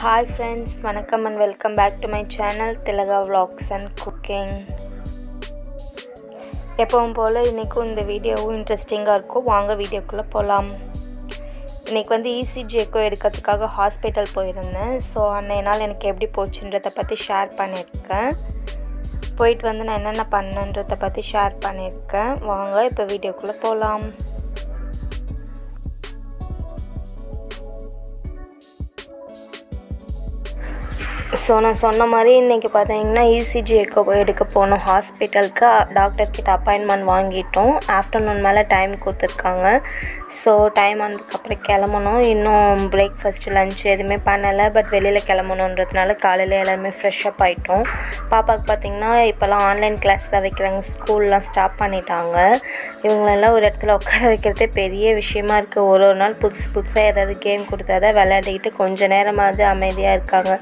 Hi friends வணக்கம் and welcome back to my channel Thilaga vlogs and cooking எப்பவும் போல் இன்றைக்கும் இந்த வீடியோவும் இன்ட்ரெஸ்டிங்காக இருக்கும். வாங்க வீடியோக்குள்ளே போகலாம் இன்றைக்கி வந்து இசிஜி எக்கோ எடுக்கிறதுக்காக ஹாஸ்பிட்டல் போயிருந்தேன். ஸோ அன்றைய நாள் எனக்கு எப்படி போச்சுன்றதை பற்றி ஷேர் பண்ணியிருக்கேன். போயிட்டு வந்து நான் என்னென்ன பண்ணுன்றதை பற்றி ஷேர் பண்ணியிருக்கேன். வாங்க இப்போ வீடியோக்குள்ளே போகலாம் ஸோ நான் சொன்ன மாதிரி இன்றைக்கி பார்த்தீங்கன்னா இசிஜி எக்கோ எடுக்க போனோம் ஹாஸ்பிட்டலுக்கு டாக்டர் கிட்ட அப்பாயின்மெண்ட் வாங்கிட்டோம். ஆஃப்டர்நூன் மேலே டைம் கொடுத்துருக்காங்க. ஸோ டைம் ஆனதுக்கப்புறம் கிளம்பணும். இன்னும் பிரேக்ஃபாஸ்ட்டு லஞ்ச் எதுவுமே பண்ணலை. பட் வெளியில் கிளம்பணுன்றதுனால காலையில் எல்லாருமே ஃப்ரெஷ்ஷப் ஆகிட்டோம் பாப்பாவுக்கு பார்த்திங்கன்னா இப்போல்லாம் ஆன்லைன் கிளாஸ் தான் வைக்கிறாங்க. ஸ்கூல்லாம் ஸ்டாப் பண்ணிட்டாங்க. இவங்களெல்லாம் ஒரு இடத்துல உட்கார வைக்கிறதே பெரிய விஷயமா இருக்குது ஒரு ஒரு நாள் புதுசு புதுசாக ஏதாவது கேம் கொடுத்தா தான் விளையாடிக்கிட்டு கொஞ்சம் நேரமாவது அமைதியாக இருக்காங்க.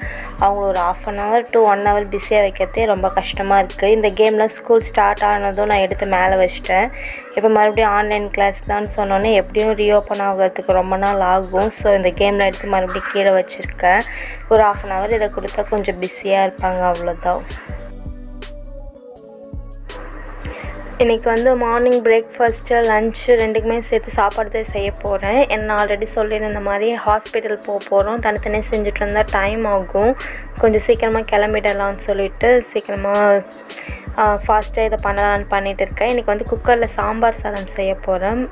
அவங்கள ஒரு half an hour to one hour பிஸியாக வைக்கிறதே ரொம்ப கஷ்டமாக இருக்குது இந்த கேம்லாம் ஸ்கூல் ஸ்டார்ட் ஆனதும் நான் எடுத்து மேலே வச்சிட்டேன். இப்போ மறுபடியும் ஆன்லைன் கிளாஸ் தான் சொன்னோன்னே எப்படியும் ரீஓப்பன் ஆகிறதுக்கு ரொம்ப நாள் ஆகும். ஸோ இந்த கேமில் எடுத்து மறுபடியும் கீழே வச்சுருக்கேன். ஒரு ஆஃப் அன் ஹவர் இதை கொடுத்தா கொஞ்சம் பிஸியாக இருப்பாங்க அவ்வளோதான் இன்றைக்கி வந்து மார்னிங் பிரேக்ஃபாஸ்ட்டு லன்ச்சு ரெண்டுக்குமே சேர்த்து சாப்பாடு தான் செய்ய போகிறேன் என்ன ஆல்ரெடி சொல்லியிருந்த மாதிரி ஹாஸ்பிட்டல் போக போகிறோம் தனித்தனியாக செஞ்சுட்டு இருந்தால் டைம் ஆகும். கொஞ்சம் சீக்கிரமாக கிளம்பிடலாம்னு சொல்லிட்டு சீக்கிரமாக ஃபாஸ்ட்டாக இதை பண்ணலான்னு பண்ணிகிட்டு இருக்கேன். இன்றைக்கி வந்து குக்கரில் சாம்பார் சாதம் செய்ய போகிறேன்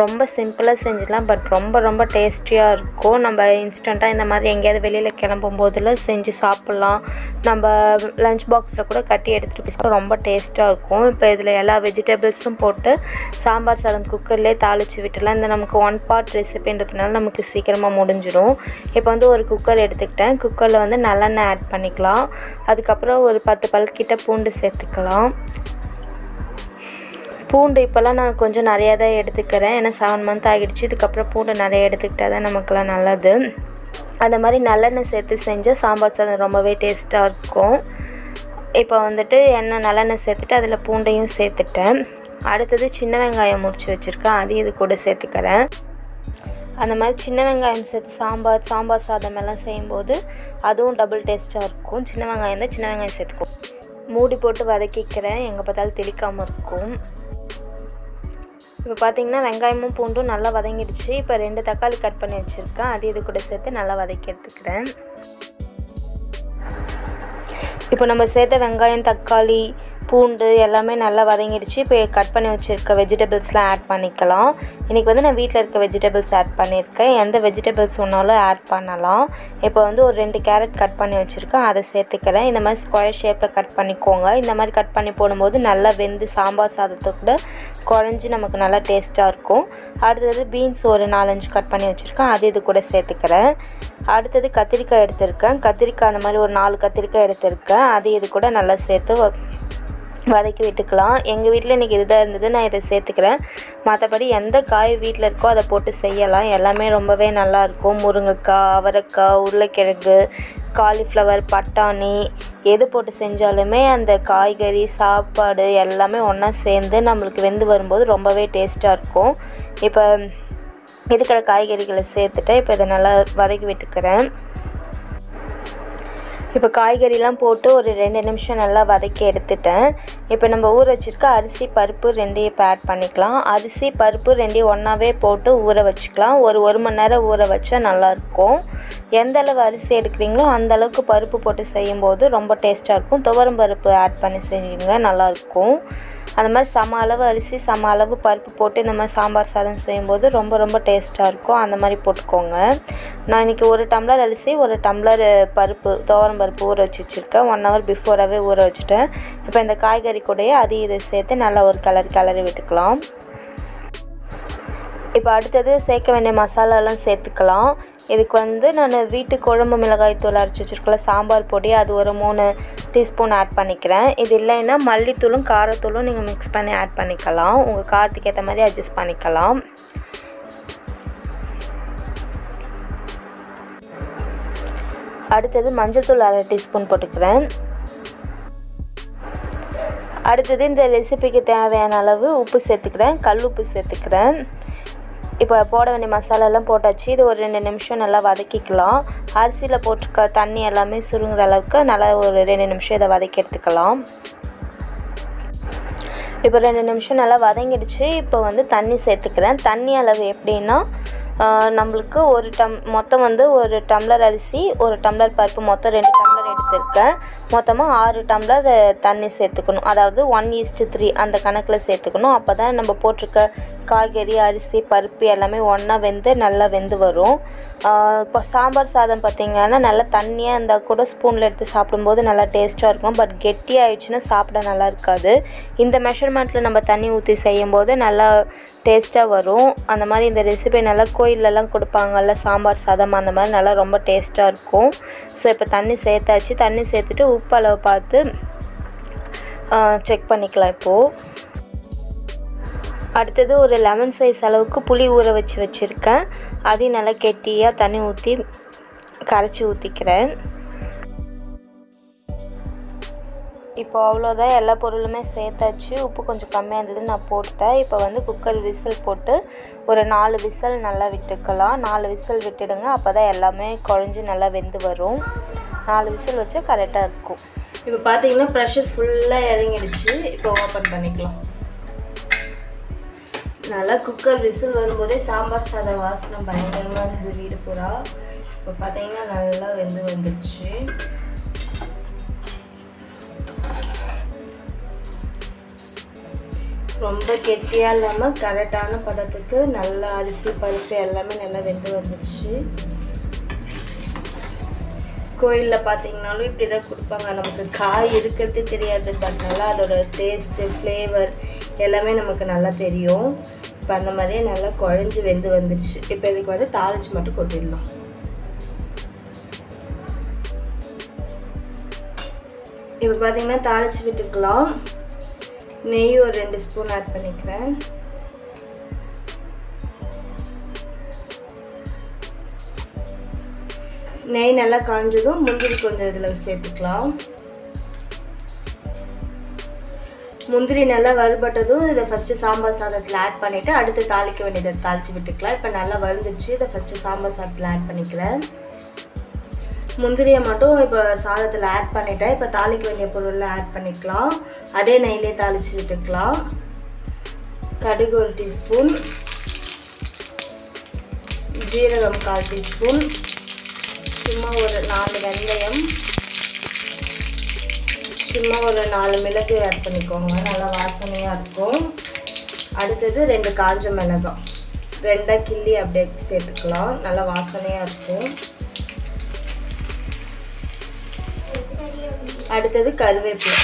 ரொம்ப சிம்பிளாக செஞ்சிடலாம் பட் ரொம்ப ரொம்ப டேஸ்டியாக இருக்கும். நம்ம இன்ஸ்டண்ட்டாக இந்த மாதிரி எங்கேயாவது வெளியில் கிளம்பும் போதில் செஞ்சு சாப்பிட்லாம். நம்ம லஞ்ச் பாக்ஸில் கூட கட்டி எடுத்துகிட்டு போய் ரொம்ப டேஸ்ட்டாக இருக்கும். இப்போ இதில் எல்லா வெஜிடபிள்ஸும் போட்டு சாம்பார் சாதம் குக்கர்லேயே தாளித்து விட்டுலாம் இந்த நமக்கு ஒன் பார்ட் ரெசிபின்றதுனால நமக்கு சீக்கிரமாக முடிஞ்சிடும் இப்போ வந்து ஒரு குக்கர் எடுத்துக்கிட்டேன். குக்கரில் வந்து நல்லெண்ணெய் ஆட் பண்ணிக்கலாம். அதுக்கப்புறம் ஒரு பத்து பல் கிட்ட பூண்டு சேர்த்துக்கலாம். பூண்டு இப்போல்லாம் நான் கொஞ்சம் நிறையா தான் எடுத்துக்கிறேன். ஏன்னா செவன் மந்த் ஆகிடுச்சு. இதுக்கப்புறம் பூண்டு நிறைய எடுத்துக்கிட்டால் தான் நமக்குலாம் நல்லது. அந்த மாதிரி நல்லெண்ணெய் சேர்த்து செஞ்சால் சாம்பார் சாதம் ரொம்பவே டேஸ்ட்டாக இருக்கும். இப்போ வந்துட்டு எண்ணெய் நல்லெண்ணெய் சேர்த்துட்டு அதில் பூண்டையும் சேர்த்துட்டேன். அடுத்தது சின்ன வெங்காயம் முடிச்சு வச்சுருக்கேன். அதையும் இது கூட சேர்த்துக்கிறேன். அந்த மாதிரி சின்ன வெங்காயம் சேர்த்து சாம்பார் சாம்பார் சாதம் எல்லாம் செய்யும்போது அதுவும் டபுள் டேஸ்ட்டாக இருக்கும். சின்ன வெங்காயம் தான் சின்ன வெங்காயம் சேர்த்துக்கும் மூடி போட்டு வதக்கிக்கிறேன். எங்கே பார்த்தாலும் தெளிக்காமல் இருக்கும். இப்போ பார்த்தீங்கன்னா வெங்காயமும் பூண்டும் நல்லா வதங்கிடுச்சு. இப்போ ரெண்டு தக்காளி கட் பண்ணி வச்சுருக்கேன். அது இது கூட சேர்த்து நல்லா வதக்கி எடுத்துக்கிறேன். இப்போ நம்ம சேர்த்த வெங்காயம் தக்காளி பூண்டு எல்லாமே நல்லா வதங்கிடுச்சு. இப்போ கட் பண்ணி வச்சுருக்க வெஜிடபிள்ஸ்லாம் ஆட் பண்ணிக்கலாம். இன்றைக்கி வந்து நான் வீட்டில் இருக்க வெஜிடபிள்ஸ் ஆட் பண்ணியிருக்கேன். எந்த வெஜிடபிள்ஸ் ஒன்றாலும் ஆட் பண்ணலாம். இப்போ வந்து ஒரு ரெண்டு கேரட் கட் பண்ணி வச்சுருக்கேன். அதை சேர்த்துக்கிறேன். இந்த மாதிரி ஸ்கொயர் ஷேப்பில் கட் பண்ணிக்கோங்க. இந்த மாதிரி கட் பண்ணி போடும்போது நல்லா வெந்து சாம்பார் சாதத்தை கூட குழஞ்சி நமக்கு நல்லா டேஸ்ட்டாக இருக்கும். அடுத்தது பீன்ஸ் ஒரு நாலஞ்சு கட் பண்ணி வச்சுருக்கேன். அது இது கூட சேர்த்துக்கிறேன். அடுத்தது கத்திரிக்காய் எடுத்திருக்கேன். கத்திரிக்காய் அந்த மாதிரி ஒரு நாலு கத்திரிக்காய் எடுத்திருக்கேன். அது இது கூட நல்லா சேர்த்து வதக்கி விட்டுக்கலாம். எங்கள் வீட்டில் இன்றைக்கி இதுதான் இருந்தது. நான் இதை சேர்த்துக்கிறேன். மற்றபடி எந்த காய் வீட்டில் இருக்கோ அதை போட்டு செய்யலாம். எல்லாமே ரொம்பவே நல்லாயிருக்கும் முருங்கைக்காய் அவரைக்காய் உருளைக்கிழங்கு காலிஃப்ளவர் பட்டாணி எது போட்டு செஞ்சாலுமே அந்த காய்கறி சாப்பாடு எல்லாமே ஒன்றா சேர்ந்து நம்மளுக்கு வெந்து வரும்போது ரொம்பவே டேஸ்ட்டாக இருக்கும். இப்போ இருக்கிற காய்கறிகளை சேர்த்துட்டு இப்போ இதை நல்லா வதக்கி விட்டுக்கிறேன். இப்போ காய்கறிலாம் போட்டு ஒரு ரெண்டு நிமிஷம் நல்லா வதக்கி எடுத்துட்டேன். இப்போ நம்ம ஊற வச்சுருக்க அரிசி பருப்பு ரெண்டையும் இப்போ ஆட் பண்ணிக்கலாம். அரிசி பருப்பு ரெண்டையும் ஒன்றாவே போட்டு ஊற வச்சுக்கலாம். ஒரு ஒரு மணி நேரம் ஊற வச்சா நல்லாயிருக்கும். எந்த அளவு அரிசி எடுக்கிறீங்களோ அந்த அளவுக்கு பருப்பு போட்டு செய்யும்போது ரொம்ப டேஸ்ட்டாக இருக்கும். துவரம் பருப்பு ஆட் பண்ணி செஞ்சுங்க நல்லாயிருக்கும். அந்த மாதிரி சம அளவு அரிசி சம அளவு பருப்பு போட்டு இந்த மாதிரி சாம்பார் சாதம் செய்யும்போது ரொம்ப ரொம்ப டேஸ்ட்டாக இருக்கும். அந்த மாதிரி போட்டுக்கோங்க. நான் இன்றைக்கி ஒரு டம்ளர் அரிசி ஒரு டம்ளர் பருப்பு துவரம் பருப்பு ஊற வச்சு வச்சுருக்கேன். ஒன் ஹவர் பிஃபோராகவே ஊற வச்சுட்டேன். இப்போ இந்த காய்கறி கூடயே அதையும் இதை சேர்த்து நல்லா ஒரு கலர் கிளறி விட்டுக்கலாம். இப்போ அடுத்தது சேர்க்க வேண்டிய மசாலாலாம் சேர்த்துக்கலாம். இதுக்கு வந்து நான் வீட்டு குழம்பு மிளகாய் தூள் அரைச்சி வச்சுருக்கல சாம்பார் பொடி அது ஒரு மூணு டீஸ்பூன் ஆட் பண்ணிக்கிறேன். இது இல்லைன்னா மல்லித்தூளும் காரத்தூளும் நீங்கள் மிக்ஸ் பண்ணி ஆட் பண்ணிக்கலாம். உங்கள் காரத்துக்கு ஏற்ற மாதிரி அட்ஜஸ்ட் பண்ணிக்கலாம். அடுத்தது மஞ்சள் தூள் அரை டீஸ்பூன் போட்டுக்கிறேன். அடுத்தது இந்த ரெசிபிக்கு தேவையான அளவு உப்பு சேர்த்துக்கிறேன். கல் உப்பு சேர்த்துக்கிறேன். இப்போ போட வேண்டிய மசாலாலாம் போட்டாச்சு. இது ஒரு ரெண்டு நிமிஷம் நல்லா வதக்கிக்கலாம். அரிசியில் போட்டிருக்க தண்ணி எல்லாமே சுருங்குற அளவுக்கு நல்லா ஒரு ரெண்டு நிமிஷம் இதை வதக்கி எடுத்துக்கலாம். இப்போ ரெண்டு நிமிஷம் நல்லா வதங்கிடுச்சு. இப்போ வந்து தண்ணி சேர்த்துக்கிறேன். தண்ணி அளவு எப்படின்னா நம்மளுக்கு ஒரு டம் மொத்தம் வந்து ஒரு டம்ளர் அரிசி ஒரு டம்ளர் பருப்பு மொத்தம் ரெண்டு டம்ளர் எடுத்திருக்கேன் மொத்தமாக ஆறு டம்ளர் தண்ணி சேர்த்துக்கணும். அதாவது ஒன் ஈஸ்ட்டு த்ரீ அந்த கணக்கில் சேர்த்துக்கணும். அப்போ தான் நம்ம போட்டிருக்க காய்கறி அரிசி பருப்பு எல்லாமே ஒன்றா வெந்து நல்லா வெந்து வரும். இப்போ சாம்பார் சாதம் பார்த்திங்கன்னா நல்லா தண்ணியாக இருந்தால் கூட ஸ்பூனில் எடுத்து சாப்பிடும்போது நல்லா டேஸ்ட்டாக இருக்கும். பட் கெட்டி ஆயிடுச்சுன்னா சாப்பிட நல்லா இருக்காது. இந்த மெஷர்மெண்ட்டில் நம்ம தண்ணி ஊற்றி செய்யும்போது நல்லா டேஸ்ட்டாக வரும். அந்த மாதிரி இந்த ரெசிபி நல்லா கோயிலெலாம் கொடுப்பாங்கல்ல சாம்பார் சாதம் அந்த மாதிரி நல்லா ரொம்ப டேஸ்ட்டாக இருக்கும். ஸோ இப்போ தண்ணி சேர்த்தாச்சு. தண்ணி சேர்த்துட்டு உப்பு அளவு பார்த்து செக் பண்ணிக்கலாம் இப்போது அடுத்தது ஒரு லெமன் சைஸ் அளவுக்கு புளி ஊற வச்சு வச்சுருக்கேன். அதையும் நல்லா கெட்டியாக தண்ணி ஊற்றி கரைச்சி ஊற்றிக்கிறேன் இப்போ அவ்வளோதான் எல்லா பொருளுமே சேர்த்தாச்சு. உப்பு கொஞ்சம் கம்மியாக இருந்தது நான் போட்டுட்டேன். இப்போ வந்து குக்கர் விசில் போட்டு ஒரு நாலு விசில் நல்லா விட்டுக்கலாம். நாலு விசில் விட்டுடுங்க அப்போ தான் எல்லாமே குழஞ்சி நல்லா வெந்து வரும். நாலு விசில் வச்சா கரெக்டாக இருக்கும். இப்போ பார்த்தீங்கன்னா ப்ரெஷர் ஃபுல்லாக இறங்கிடுச்சு. இப்போ ஓப்பன் பண்ணிக்கலாம். நல்லா குக்கர் விசில் வரும்போதே சாம்பார் சாதம் வாசனை பயங்கரமாக இருந்தது வீடு பூரா. இப்போ பார்த்தீங்கன்னா நல்லா வெந்து வந்துடுச்சு. ரொம்ப கெட்டியாக இல்லாமல் கரெக்டான பதத்துக்கு நல்லா அரிசி பருப்பு எல்லாமே நல்லா வெந்து வந்துடுச்சு. கோயிலில் பார்த்தீங்கனாலும் இப்படி தான் கொடுப்பாங்க. நமக்கு காய் இருக்கிறது தெரியாது பட் நல்லா அதோட டேஸ்ட்டு ஃப்ளேவர் எல்லாமே நமக்கு நல்லா தெரியும். இப்போ அந்த மாதிரியே நல்லா குழஞ்சி வெந்து வந்துடுச்சு இப்போ இதுக்கு வந்து தாளிச்சு மட்டும் கொட்டிடலாம். இப்போ பார்த்தீங்கன்னா தாளிச்சு விட்டுக்கலாம். நெய் ஒரு ரெண்டு ஸ்பூன் ஆட் பண்ணிக்கிறேன். நெய் நல்லா காஞ்சதும் முந்திரி கொஞ்சம் இதில் சேர்த்துக்கலாம். முந்திரி நல்லா வறுபட்டதும் இதை ஃபஸ்ட்டு சாம்பார் சாதத்தில் ஆட் பண்ணிவிட்டு அடுத்து தாளிக்க வேண்டியதை தாளித்து விட்டுக்கலாம். இப்போ நல்லா வறுந்துச்சு இதை ஃபஸ்ட்டு சாம்பார் சாதத்தில் ஆட் பண்ணிக்கிறேன். முந்திரியை மட்டும் இப்போ சாதத்தில் ஆட் பண்ணிட்டேன் இப்போ தாளிக்க வேண்டிய பொருளில் ஆட் பண்ணிக்கலாம். அதே நெய்லேயே தாளித்து விட்டுக்கலாம். கடுகு ஒரு டீஸ்பூன் ஜீரகம் கால் டீஸ்பூன் சும்மா ஒரு நாலு வெந்தயம். சும்மா ஒரு நாலு மிளகு ஆட் பண்ணிக்கோங்க. நல்லா வாசனையாக இருக்கும். அடுத்தது ரெண்டு காஞ்ச மிளகாய். ரெண்டாக கிள்ளி அப்படியே சேர்த்துக்கலாம். நல்லா வாசனையாக இருக்கும். அடுத்தது கருவேப்பிலை.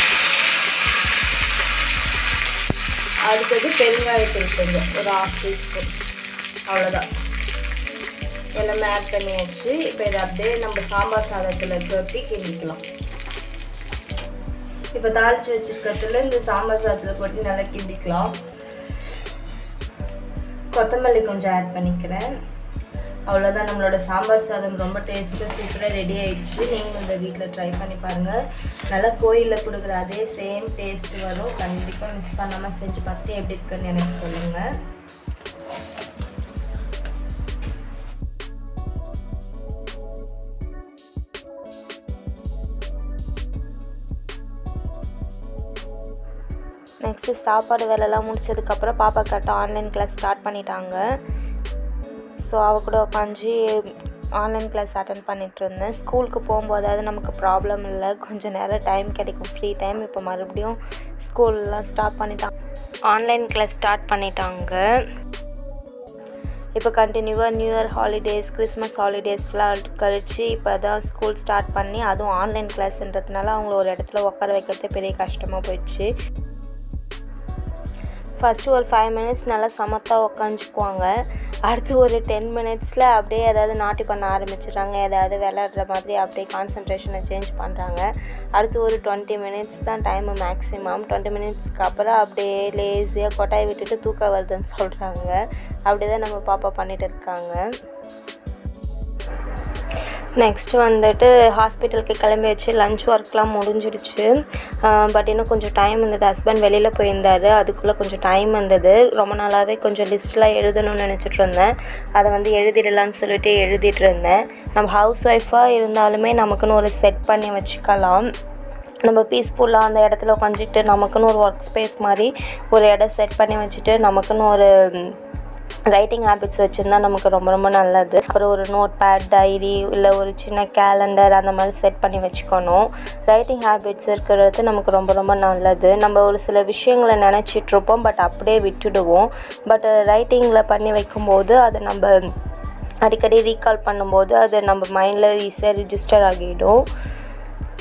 அடுத்தது பெருங்காயத்தூள் கொஞ்சம். ஒரு ஆஃப் டீஸ்பூன் அவ்வளோதான் எல்லாமே ஆட் பண்ணியாச்சு இப்போ இதை அப்படியே நம்ம சாம்பார் சாதத்தில் கொட்டி கிண்டிக்கலாம். இப்போ தாளித்து வச்சுருக்கிறதுல இந்த சாம்பார் சாதத்தில் கொட்டி நல்லா கிண்டிக்கலாம். கொத்தமல்லி கொஞ்சம் ஆட் பண்ணிக்கிறேன். அவ்வளோதான் நம்மளோட சாம்பார் சாதம் ரொம்ப டேஸ்ட்டாக சூப்பராக ரெடி ஆயிடுச்சு. நீங்களும் இந்த வீட்டில் ட்ரை பண்ணி பாருங்கள் நல்லா கோயிலில் கொடுக்குற அதே சேம் டேஸ்ட் வரும். கண்டிப்பாக மிஸ் பண்ணாமல் செஞ்சு பார்த்து எப்படி இருக்குன்னு எனக்கு சொல்லுங்கள் நெக்ஸ்ட்டு சாப்பாடு வேலைலாம் முடிச்சதுக்கப்புறம் பாப்பா கரெக்டாக ஆன்லைன் கிளாஸ் ஸ்டார்ட் பண்ணிட்டாங்க. ஸோ அவ கூட உட்காந்து ஆன்லைன் கிளாஸ் அட்டன் பண்ணிட்டு இருந்தேன். ஸ்கூலுக்கு போகும்போதாவது நமக்கு ப்ராப்ளம் இல்லை. கொஞ்சம் நேரம் டைம் கிடைக்கும். ஃப்ரீ டைம் இப்போ மறுபடியும் ஸ்கூல்லாம் ஸ்டார்ட் பண்ணிட்டாங்க ஆன்லைன் கிளாஸ் ஸ்டார்ட் பண்ணிட்டாங்க. இப்போ கண்டினியூவாக நியூ இயர் ஹாலிடேஸ் கிறிஸ்மஸ் ஹாலிடேஸ்லாம் கழித்து இப்போ தான் ஸ்கூல் ஸ்டார்ட் பண்ணி அதுவும் ஆன்லைன் கிளாஸ்ன்றதுனால அவங்கள ஒரு இடத்துல உட்கார வைக்கிறதே பெரிய கஷ்டமாக போயிடுச்சு. ஃபஸ்ட்டு ஒரு ஃபைவ் மினிட்ஸ் நல்லா சமத்தாக உக்காந்துக்குவாங்க. அடுத்து ஒரு டென் மினிட்ஸில் அப்படியே ஏதாவது நாட்டி பண்ண ஆரம்பிச்சிடுறாங்க. ஏதாவது விளையாடுற மாதிரி அப்படியே கான்சன்ட்ரேஷனை சேஞ்ச் பண்ணுறாங்க அடுத்து ஒரு டுவெண்ட்டி மினிட்ஸ் தான் டைமு மேக்ஸிமம் டுவெண்ட்டி மினிட்ஸ்க்கு அப்புறம் அப்படியே லேசியாக கொட்டாய் விட்டுட்டு தூக்கம் வருதுன்னு சொல்கிறாங்க அப்படி தான் நம்ம பாப்பா பண்ணிகிட்டு இருக்காங்க. நெக்ஸ்ட்டு வந்துட்டு ஹாஸ்பிட்டலுக்கு கிளம்பி வச்சு லஞ்ச் ஒர்க்லாம் முடிஞ்சிடுச்சு. பட் இன்னும் கொஞ்சம் டைம் இருந்தது. ஹஸ்பண்ட் வெளியில் போயிருந்தார். அதுக்குள்ளே கொஞ்சம் டைம் இருந்தது ரொம்ப நாளாகவே கொஞ்சம் லிஸ்ட்லாம் எழுதணும்னு நினச்சிட்டு இருந்தேன். அதை வந்து எழுதிடலான்னு சொல்லிட்டு எழுதிட்டு இருந்தேன். நம்ம ஹவுஸ் ஒய்ஃபாக இருந்தாலுமே நமக்குன்னு ஒரு செட் பண்ணி வச்சுக்கலாம். நம்ம பீஸ்ஃபுல்லாக அந்த இடத்துல உட்காந்துட்டு நமக்குன்னு ஒரு ஒர்க் ஸ்பேஸ் மாதிரி ஒரு இடம் செட் பண்ணி வச்சுட்டு நமக்குன்னு ஒரு ரைட்டிங் ஹேபிட்ஸ் வச்சுருந்தா நமக்கு ரொம்ப ரொம்ப நல்லது. அப்புறம் ஒரு நோட் பேட் டைரி இல்லை ஒரு சின்ன கேலண்டர் அந்த மாதிரி செட் பண்ணி வச்சுக்கணும். ரைட்டிங் ஹேபிட்ஸ் இருக்கிறது நமக்கு ரொம்ப ரொம்ப நல்லது. நம்ம ஒரு சில விஷயங்களை நினச்சிட்ருப்போம் பட் அப்படியே விட்டுடுவோம். பட் ரைட்டிங்கில் பண்ணி வைக்கும்போது அதை நம்ம அடிக்கடி ரீகால் பண்ணும்போது அது நம்ம மைண்டில் ஈஸியாக ரிஜிஸ்டர் ஆகிடும்.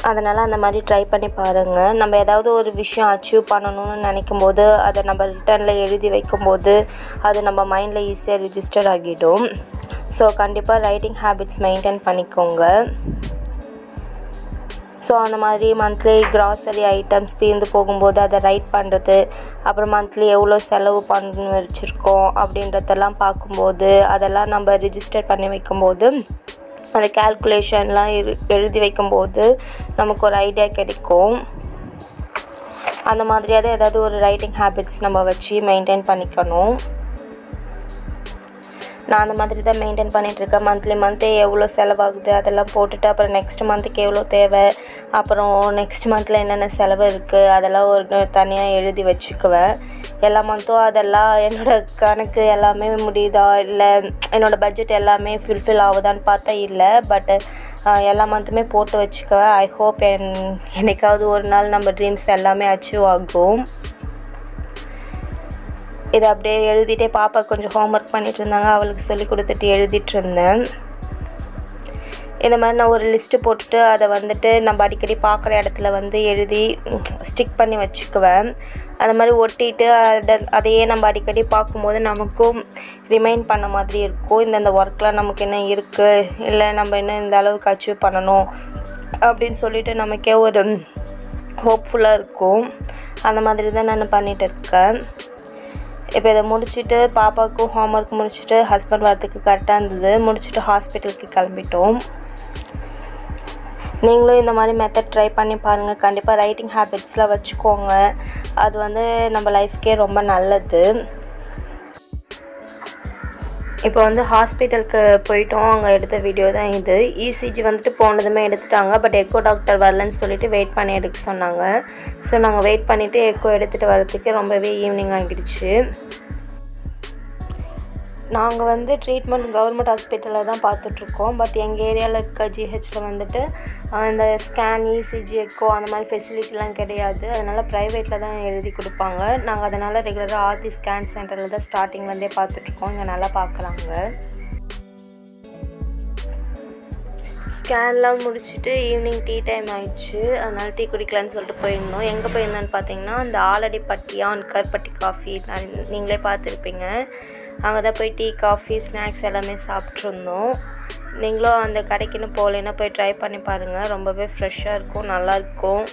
அதனால் அந்த மாதிரி ட்ரை பண்ணி பாருங்கள் நம்ம ஏதாவது ஒரு விஷயம் அச்சீவ் பண்ணணும்னு நினைக்கும் போது அதை நம்ம ரிட்டனில் எழுதி வைக்கும்போது அது நம்ம மைண்டில் ஈஸியாக ரிஜிஸ்டர் ஆகிடும். ஸோ கண்டிப்பாக ரைட்டிங் ஹேபிட்ஸ் மெயின்டைன் பண்ணிக்கோங்க. ஸோ அந்த மாதிரி மந்த்லி கிராசரி ஐட்டம்ஸ் தீர்ந்து போகும்போது அதை ரைட் பண்ணுறது அப்புறம் மந்த்லி எவ்வளோ செலவு பண்ணி வச்சுருக்கோம் அப்படின்றதெல்லாம் பார்க்கும்போது அதெல்லாம் நம்ம ரிஜிஸ்டர் பண்ணி வைக்கும்போது அந்த கேல்குலேஷன்லாம் இரு எழுதி வைக்கும்போது நமக்கு ஒரு ஐடியா கிடைக்கும். அந்த மாதிரியாவது ஏதாவது ஒரு ரைட்டிங் ஹேபிட்ஸ் நம்ம வச்சு மெயின்டைன் பண்ணிக்கணும். நான் அந்த மாதிரி தான் மெயின்டைன் பண்ணிகிட்ருக்கேன் மந்த்லி மந்த்தே எவ்வளோ செலவாகுது அதெல்லாம் போட்டுட்டு அப்புறம் நெக்ஸ்ட் மந்த்துக்கு எவ்வளோ தேவை அப்புறம் நெக்ஸ்ட் மந்தில் என்னென்ன செலவு இருக்குது அதெல்லாம் ஒரு தனியாக எழுதி வச்சுக்குவேன். எல்லா மந்த்தும் அதெல்லாம் என்னோடய கணக்கு எல்லாமே முடியுதா? இல்லை என்னோடய பட்ஜெட் எல்லாமே ஃபுல்ஃபில் ஆகுதான்னு பார்த்தா இல்லை. பட்டு எல்லா மந்த்துமே போட்டு வச்சுக்குவேன். ஐ ஹோப் என் என்னைக்காவது ஒரு நாள் நம்ம ட்ரீம்ஸ் எல்லாமே அச்சீவ் ஆகும். இதை அப்படியே எழுதிட்டே பாப்பா கொஞ்சம் ஹோம்ஒர்க் பண்ணிகிட்டு இருந்தாங்க. அவளுக்கு சொல்லி கொடுத்துட்டு எழுதிட்டு இருந்தேன். இந்த மாதிரி நான் ஒரு லிஸ்ட்டு போட்டுட்டு அதை வந்துட்டு நம்ம அடிக்கடி பார்க்குற இடத்துல வந்து எழுதி ஸ்டிக் பண்ணி வச்சுக்குவேன். அந்த மாதிரி ஒட்டிட்டு அதை அதையே நம்ம அடிக்கடி பார்க்கும்போது நமக்கும் ரிமைண்ட் பண்ண மாதிரி இருக்கும். இந்தந்த ஒர்க்லாம் நமக்கு என்ன இருக்குது இல்லை நம்ம இன்னும் இந்த அளவுக்கு அச்சீவ் பண்ணணும்? அப்படின்னு சொல்லிட்டு நமக்கே ஒரு ஹோப்ஃபுல்லாக இருக்கும். அந்த மாதிரி தான் நான் பண்ணிகிட்டு இருக்கேன். இப்போ இதை முடிச்சுட்டு பாப்பாவுக்கும் ஹோம்ஒர்க் முடிச்சுட்டு ஹஸ்பண்ட் வரத்துக்கு கரெக்டாக இருந்தது. முடிச்சுட்டு ஹாஸ்பிட்டலுக்கு கிளம்பிட்டோம். நீங்களும் இந்த மாதிரி மெத்தட் ட்ரை பண்ணி பாருங்கள் கண்டிப்பாக ரைட்டிங் ஹேபிட்ஸ்லாம் வச்சுக்கோங்க. அது வந்து நம்ம லைஃப்க்கே ரொம்ப நல்லது. இப்போ வந்து ஹாஸ்பிட்டலுக்கு போயிட்டோம். அங்கே எடுத்த வீடியோ தான் இது. இசிஜி வந்துட்டு போனதுமே எடுத்துட்டாங்க. பட் எக்கோ டாக்டர் வரலன்னு சொல்லிட்டு வெயிட் பண்ணி எடுக்க சொன்னாங்க. ஸோ நாங்கள் வெயிட் பண்ணிவிட்டு எக்கோ எடுத்துகிட்டு வரதுக்கு ரொம்பவே ஈவினிங் ஆகிடுச்சு நாங்கள் வந்து ட்ரீட்மெண்ட் கவர்மெண்ட் ஹாஸ்பிட்டலில் தான் பார்த்துட்ருக்கோம். பட் எங்கள் ஏரியாவில் இருக்க ஜிஹெச்சில் வந்துட்டு இந்த ஸ்கேன் இசிஜி எக்கோ அந்த மாதிரி ஃபெசிலிட்டிலாம் கிடையாது. அதனால் ப்ரைவேட்டில் தான் எழுதி கொடுப்பாங்க. நாங்கள் அதனால் ரெகுலராக ஆர்த்தி ஸ்கேன் சென்டரில் தான் ஸ்டார்டிங்லேருந்தே பார்த்துட்ருக்கோம். இங்கே நல்லா பார்க்குறாங்க. ஸ்கேன்லாம் முடிச்சுட்டு ஈவினிங் டீ டைம் ஆயிடுச்சு. அதனால் டீ குடிக்கலான்னு சொல்லிட்டு போயிருந்தோம். எங்கே போயிருந்தோன்னு பார்த்தீங்கன்னா அந்த ஆலடி பட்டியான் கருப்பட்டி காஃபி நீங்களே பார்த்துருப்பீங்க. அங்கே தான் போய் டீ காஃபி ஸ்நாக்ஸ் எல்லாமே சாப்பிட்ருந்தோம் நீங்களும் அந்த கடைக்குன்னு போகலைன்னா போய் ட்ரை பண்ணி பாருங்கள் ரொம்பவே ஃப்ரெஷ்ஷாக இருக்கும் நல்லாயிருக்கும்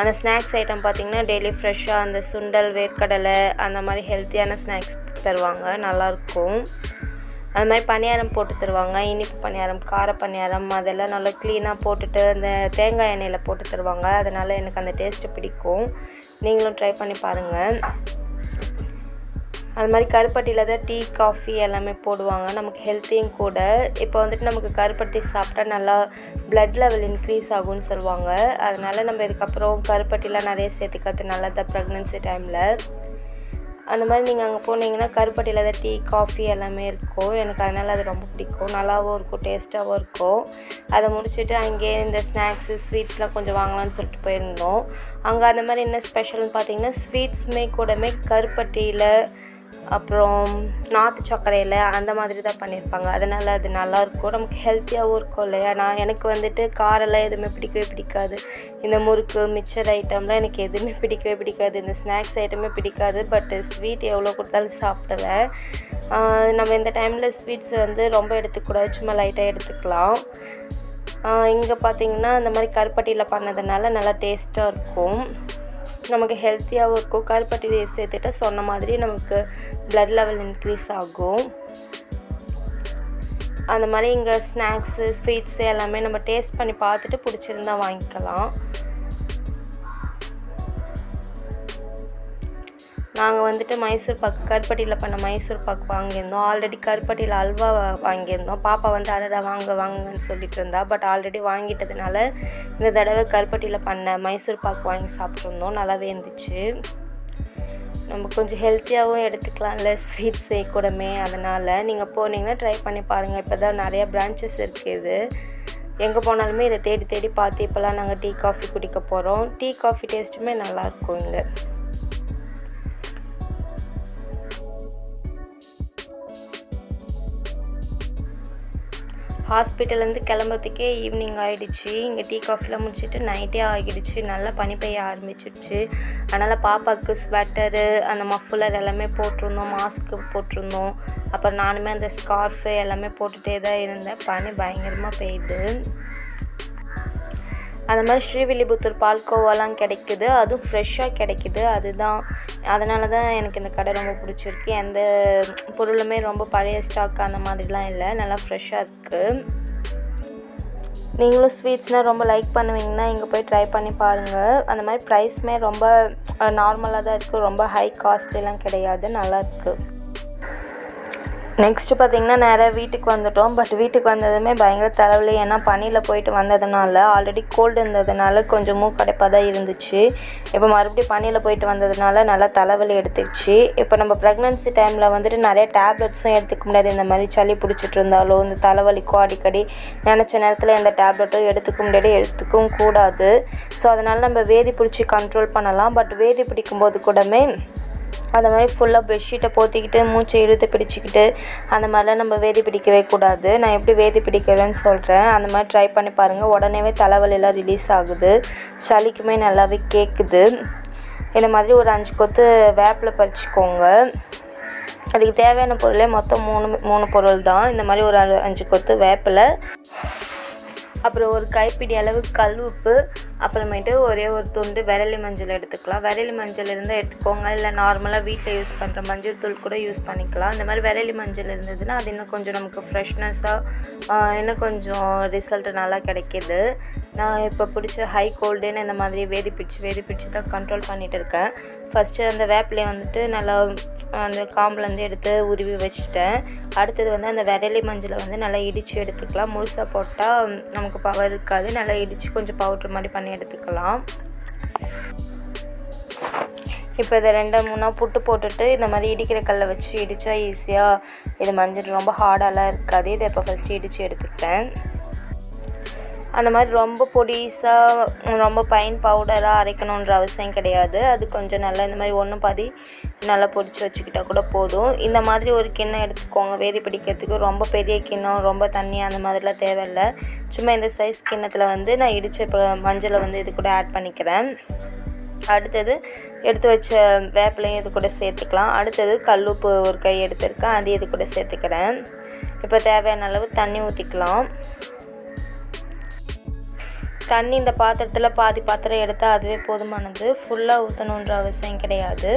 அந்த ஸ்நாக்ஸ் ஐட்டம் பார்த்திங்கன்னா டெய்லி ஃப்ரெஷ்ஷாக அந்த சுண்டல் வேர்க்கடலை அந்த மாதிரி ஹெல்த்தியான ஸ்நாக்ஸ் தருவாங்க நல்லாயிருக்கும் அது மாதிரி பணியாரம் போட்டு தருவாங்க இனிப்பு பணியாரம் கார பணியாரம் அதெல்லாம் நல்லா க்ளீனாக போட்டுட்டு அந்த தேங்காய் எண்ணெயில் போட்டு தருவாங்க. அதனால் எனக்கு அந்த டேஸ்ட்டு பிடிக்கும். நீங்களும் ட்ரை பண்ணி பாருங்கள் அது மாதிரி கருப்பட்டியில் தான் டீ காஃபி எல்லாமே போடுவாங்க. நமக்கு ஹெல்த்தியும் கூட. இப்போ வந்துட்டு நமக்கு கருப்பட்டி சாப்பிட்டா நல்லா ப்ளட் லெவல் இன்க்ரீஸ் ஆகும்னு சொல்லுவாங்க. அதனால் நம்ம இதுக்கப்புறம் கருப்பட்டிலாம் நிறைய சேர்த்துக்கிறது நல்லது ப்ரெக்னென்சி டைமில் அந்த மாதிரி நீங்கள் அங்கே போனீங்கன்னா கருப்பட்டியில் தான் டீ காஃபி எல்லாமே இருக்கும். எனக்கு அதனால் அது ரொம்ப பிடிக்கும். நல்லாவும் இருக்கும் டேஸ்ட்டாகவும் இருக்கும். அதை முடிச்சுட்டு அங்கேயே இந்த ஸ்நாக்ஸு ஸ்வீட்ஸ்லாம் கொஞ்சம் வாங்கலாம்னு சொல்லிட்டு போயிருந்தோம். அங்கே அந்த மாதிரி என்ன ஸ்பெஷல்னு பார்த்தீங்கன்னா ஸ்வீட்ஸுமே கூடமே கருப்பட்டியில் அப்புறம் நாட்டு சர்க்கரையில் அந்த மாதிரி தான் பண்ணியிருப்பாங்க. அதனால் அது நல்லாயிருக்கும். நமக்கு ஹெல்த்தியாகவும் இருக்கும் இல்லையா? நான் எனக்கு வந்துட்டு காரெல்லாம் எதுவுமே பிடிக்கவே பிடிக்காது. இந்த முறுக்கு மிச்சர் ஐட்டம்லாம் எனக்கு எதுவுமே பிடிக்கவே பிடிக்காது. இந்த ஸ்நாக்ஸ் ஐட்டமே பிடிக்காது. பட் ஸ்வீட் எவ்வளோ கொடுத்தாலும் சாப்பிடுவேன். நம்ம இந்த டைமில் ஸ்வீட்ஸ் வந்து ரொம்ப எடுத்துக்கூடாது. சும்மா லைட்டாக எடுத்துக்கலாம். இங்கே பார்த்தீங்கன்னா இந்த மாதிரி கருப்பட்டியில் பண்ணதுனால நல்லா டேஸ்ட்டாக இருக்கும். நமக்கு ஹெல்த்தியாகவும் இருக்கும் கருப்பட்டி சேர்த்துட்டு சொன்ன மாதிரி நமக்கு ப்ளட் லெவல் இன்க்ரீஸ் ஆகும். அந்த மாதிரி இங்கே ஸ்நாக்ஸு ஸ்வீட்ஸு எல்லாமே நம்ம டேஸ்ட் பண்ணி பார்த்துட்டு பிடிச்சிருந்தா வாங்கிக்கலாம். நாங்கள் வந்துட்டு மைசூர் பாக்கு கருப்பட்டியில் பண்ண மைசூர் பாக்கு வாங்கியிருந்தோம். ஆல்ரெடி கருப்பட்டியில் அல்வா வாங்கியிருந்தோம். பாப்பா வந்து அதை தான் வாங்க வாங்கன்னு சொல்லிட்டு இருந்தா. பட் ஆல்ரெடி வாங்கிட்டதுனால இந்த தடவை கருப்பட்டியில் பண்ண மைசூர் பாக்கு வாங்கி சாப்பிட்ருந்தோம் நல்லாவே இருந்துச்சு. நம்ம கொஞ்சம் ஹெல்த்தியாகவும் எடுத்துக்கலாம்ல ஸ்வீட் கூடமே அதனால் நீங்கள் போனீங்கன்னா ட்ரை பண்ணி பாருங்கள் இப்போ தான் நிறையா பிரான்ச்சஸ் இருக்குது எங்கே போனாலுமே இதை தேடி தேடி பார்த்து இப்போலாம் நாங்கள் டீ காஃபி குடிக்க போகிறோம் டீ காஃபி டேஸ்ட்டுமே நல்லாயிருக்கும் இங்கே. ஹாஸ்பிட்டல்லேருந்து கிளம்புறதுக்கே ஈவினிங் ஆகிடுச்சு இங்கே டீ காஃபிலாம் முடிச்சுட்டு நைட்டே ஆகிடுச்சு. நல்லா பனி பெய்ய ஆரம்பிச்சிடுச்சு. அதனால் பாப்பாவுக்கு ஸ்வெட்டரு அந்த மஃபுலர் எல்லாமே போட்டிருந்தோம். மாஸ்க்கு போட்டிருந்தோம். அப்புறம் நானுமே அந்த ஸ்கார்ஃபு எல்லாமே போட்டுகிட்டே தான் இருந்தேன். பனி பயங்கரமாக பெய்யுது. அந்த மாதிரி ஸ்ரீவில்லிபுத்தூர் பால்கோவாலாம் கிடைக்குது. அதுவும் ஃப்ரெஷ்ஷாக கிடைக்குது. அதுதான். அதனால தான் எனக்கு இந்த கடை ரொம்ப பிடிச்சிருக்கு. எந்த பொருளுமே ரொம்ப பழைய ஸ்டாக் அந்த மாதிரிலாம் இல்லை. நல்லா ஃப்ரெஷ்ஷாக இருக்குது நீங்களும் ஸ்வீட்ஸ்னால் ரொம்ப லைக் பண்ணுவீங்கன்னா இங்கே போய் ட்ரை பண்ணி பாருங்கள் அந்த மாதிரி ப்ரைஸ்மே ரொம்ப நார்மலாக தான் இருக்குது ரொம்ப ஹை காஸ்ட்லாம் கிடையாது. நல்லா இருக்குது நெக்ஸ்ட்டு பார்த்தீங்கன்னா நேராக வீட்டுக்கு வந்துட்டோம். பட் வீட்டுக்கு வந்ததுமே பயங்கர தலைவலி. ஏன்னா பனியில் போயிட்டு வந்ததுனால ஆல்ரெடி கோல்டு இருந்ததுனால கொஞ்சம் மூக்கடைப்பாக தான் இருந்துச்சு. இப்போ மறுபடியும் பனியில் போயிட்டு வந்ததுனால நல்லா தலைவலி எடுத்துக்கிச்சு இப்போ நம்ம ப்ரெக்னன்சி டைமில் வந்துட்டு நிறைய டேப்லெட்ஸும் எடுத்துக்க முடியாது. இந்த மாதிரி சளி பிடிச்சிட்டு இருந்தாலோ இந்த தலைவலிக்கோ அடிக்கடி நினச்ச நேரத்தில் எந்த டேப்லெட்டும் எடுத்துக்க முடியாது எடுத்துக்கவும் கூடாது. ஸோ அதனால் நம்ம வேதி பிடிச்சி கண்ட்ரோல் பண்ணலாம். பட் வேதி பிடிக்கும்போது கூடமே அந்த மாதிரி ஃபுல்லாக பெட்ஷீட்டை போத்திக்கிட்டு மூச்சை இழுத்து பிடிச்சிக்கிட்டு அந்த மாதிரிலாம் நம்ம வேதி பிடிக்கவே கூடாது. நான் எப்படி வேதி பிடிக்கிறேன்னு சொல்கிறேன் அந்த மாதிரி ட்ரை பண்ணி பாருங்கள் உடனேவே தலைவலிலாம் ரிலீஸ் ஆகுது. சளிக்குமே நல்லாவே கேட்குது இந்த மாதிரி ஒரு அஞ்சு கொத்து வேப்பில் பறிச்சுக்கோங்க. அதுக்கு தேவையான பொருளே மொத்தம் மூணு மூணு பொருள் தான். இந்த மாதிரி ஒரு அஞ்சு கொத்து வேப்பில். அப்புறம் ஒரு கைப்பிடி அளவு கல் உப்பு. அப்புறமேட்டு ஒரே ஒரு துண்டு விரலி மஞ்சள் எடுத்துக்கலாம். விரலி மஞ்சள் இருந்தால் எடுத்துக்கோங்க. இல்லை நார்மலாக வீட்டில் யூஸ் பண்ணுற மஞ்சள் தூள் கூட யூஸ் பண்ணிக்கலாம். இந்த மாதிரி விரலி மஞ்சள் இருந்ததுன்னா அது இன்னும் கொஞ்சம் நமக்கு ஃப்ரெஷ்னஸ்ஸாக இன்னும் கொஞ்சம் ரிசல்ட் நல்லா கிடைக்கிது. நான் இப்போ பிடிச்ச ஹை கோல்டுன்னு இந்த மாதிரி வேதி பிடிச்சி வேதி பிடிச்சி தான் கண்ட்ரோல் பண்ணிகிட்டு இருக்கேன். ஃபஸ்ட்டு அந்த வேப்பிலையை வந்துட்டு நல்லா அந்த காம்புலேருந்து எடுத்து உருவி வச்சுட்டேன். அடுத்தது வந்து அந்த விரலி மஞ்சளை வந்து நல்லா இடித்து எடுத்துக்கலாம். முழுசாக போட்டால் நமக்கு பவர் இருக்காது. நல்லா இடித்து கொஞ்சம் பவுட்ரு மாதிரி பண்ணி எடுத்துக்கலாம். இப்போ இதை ரெண்டு மூணாக புட்டு போட்டுட்டு இந்த மாதிரி இடிக்கிற கல்லை வச்சு இடித்தா ஈஸியாக இது மஞ்சள் ரொம்ப ஹார்டாலாம் இருக்காது. இதை இப்போ ஃபஸ்ட்டு இடித்து எடுத்துக்கிட்டேன் அந்த மாதிரி ரொம்ப பொடிசாக ரொம்ப பைன் பவுடராக அரைக்கணுன்ற அவசியம் கிடையாது. அது கொஞ்சம் நல்லா இந்த மாதிரி ஒன்று பாதி நல்லா பொடிச்சு வச்சுக்கிட்டா கூட போதும். இந்த மாதிரி ஒரு கிண்ணம் எடுத்துக்கோங்க. வேதி பிடிக்கிறதுக்கு ரொம்ப பெரிய கிண்ணம் ரொம்ப தண்ணி அந்த மாதிரிலாம் தேவையில்லை. சும்மா இந்த சைஸ் கிண்ணத்தில் வந்து நான் இடித்த இப்போ மஞ்சளை வந்து இது கூட ஆட் பண்ணிக்கிறேன். அடுத்தது எடுத்து வச்ச வேப்பிலையும் இது கூட சேர்த்துக்கலாம். அடுத்தது கல்லுப்பு ஒரு கை எடுத்திருக்கேன். அதையும் இது கூட சேர்த்துக்கிறேன். இப்போ தேவையான அளவு தண்ணி ஊற்றிக்கலாம் தண்ணி இந்த பாத்திரத்தில் பாதி பாத்திரம் எடுத்தால் அதுவே போதுமானது. ஃபுல்லாக ஊற்றணுன்ற அவசியம் கிடையாது.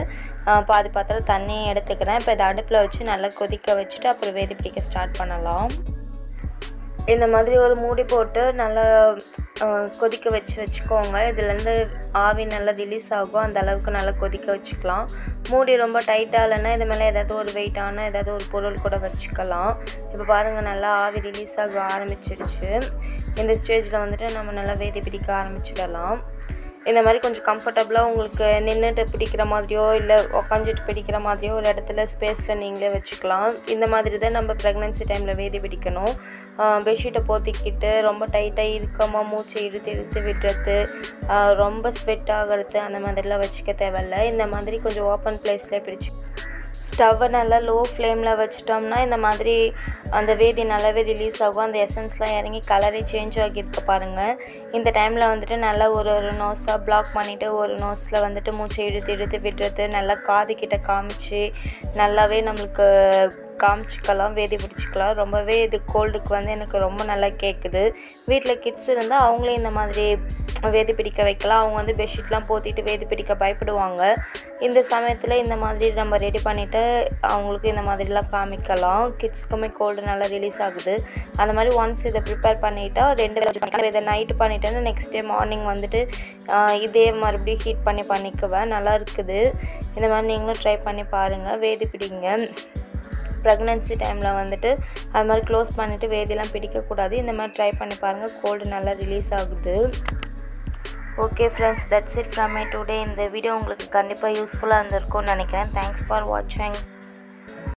பாதி பாத்திரம் தண்ணி எடுத்துக்கிறேன். இப்போ இதை அடுப்பில் வச்சு நல்லா கொதிக்க வச்சுட்டு அப்புறம் வேதி பிடிக்க ஸ்டார்ட் பண்ணலாம். இந்த மாதிரி ஒரு மூடி போட்டு நல்லா கொதிக்க வச்சு வச்சுக்கோங்க. இதுலேருந்து ஆவி நல்லா ரிலீஸ் ஆகும். அந்த அளவுக்கு நல்லா கொதிக்க வச்சுக்கலாம். மூடி ரொம்ப டைட்டாக இல்லைன்னா இது மேலே ஏதாவது ஒரு வெயிட்டான ஏதாவது ஒரு பொருள் கூட வச்சுக்கலாம். இப்போ பாருங்கள் நல்லா ஆவி ரிலீஸ் ஆக ஆரம்பிச்சிருச்சு. இந்த ஸ்டேஜில் வந்துட்டு நம்ம நல்லா வேதி பிடிக்க ஆரம்பிச்சிடலாம். இந்த மாதிரி கொஞ்சம் கம்ஃபர்டபுளாக உங்களுக்கு நின்றுட்டு பிடிக்கிற மாதிரியோ இல்லை உக்காந்துட்டு பிடிக்கிற மாதிரியோ ஒரு இடத்துல ஸ்பேஸில் நீங்களே வச்சுக்கலாம். இந்த மாதிரி தான் நம்ம ப்ரெக்னென்சி டைமில் வேதி பிடிக்கணும். பெட்ஷீட்டை போத்திக்கிட்டு ரொம்ப டைட்டாக இறுக்கமாக மூச்சை இழுத்து இழுத்து விடுறது ரொம்ப ஸ்வெட் ஆகிறது அந்த மாதிரிலாம் வச்சுக்க தேவையில்ல. இந்த மாதிரி கொஞ்சம் ஓப்பன் ப்ளேஸில் பிடிச்சி ஸ்டவ்வை நல்லா லோ ஃப்ளேமில் வச்சிட்டோம்னா இந்த மாதிரி அந்த வேதி நல்லாவே ரிலீஸ் ஆகும். அந்த எசன்ஸ்லாம் இறங்கி கலரே சேஞ்ச் ஆகியிருக்க பாருங்கள் இந்த டைமில் வந்துட்டு நல்லா ஒரு ஒரு நோஸாக பிளாக் பண்ணிவிட்டு ஒரு நோஸில் வந்துட்டு மூச்சை இழுத்து இழுத்து விடுறது நல்லா காது கிட்ட காமிச்சு நல்லாவே நம்மளுக்கு காமிச்சிக்கலாம் வேதி பிடிச்சிக்கலாம். ரொம்பவே இது கோல்டுக்கு வந்து எனக்கு ரொம்ப நல்லா கேட்குது வீட்டில் கிட்ஸ் இருந்தால் அவங்களே இந்த மாதிரி வேதி பிடிக்க வைக்கலாம். அவங்க வந்து பெட்ஷீட்லாம் போத்திட்டு வேதி பிடிக்க பயப்படுவாங்க. இந்த சமயத்தில் இந்த மாதிரி நம்ம ரெடி பண்ணிவிட்டு அவங்களுக்கு இந்த மாதிரிலாம் காமிக்கலாம். கிட்ஸ்க்குமே கோல்டு நல்லா ரிலீஸ் ஆகுது. அந்த மாதிரி ஒன்ஸ் இதை ப்ரிப்பேர் பண்ணிட்டா ரெண்டு வேளை இதை நைட்டு பண்ணிட்டேன்னா நெக்ஸ்ட் டே மார்னிங் வந்துட்டு இதே மறுபடியும் ஹீட் பண்ணி பண்ணிக்குவேன். நல்லா இருக்குது. இந்த மாதிரி நீங்களும் ட்ரை பண்ணி பாருங்கள் வேதி பிடிங்க. ப்ரெக்னென்சி டைமில் வந்துட்டு அது மாதிரி க்ளோஸ் பண்ணிவிட்டு வேதியெலாம் பிடிக்கக்கூடாது. இந்த மாதிரி ட்ரை பண்ணி பாருங்கள் கோல்டு நல்லா ரிலீஸ் ஆகுது. Okay friends that's it from my today இந்த வீடியோ உங்களுக்கு கண்டிப்பாக யூஸ்ஃபுல்லாக இருந்திருக்கும்னு நினைக்கிறேன். தேங்க்ஸ் ஃபார் வாட்சிங்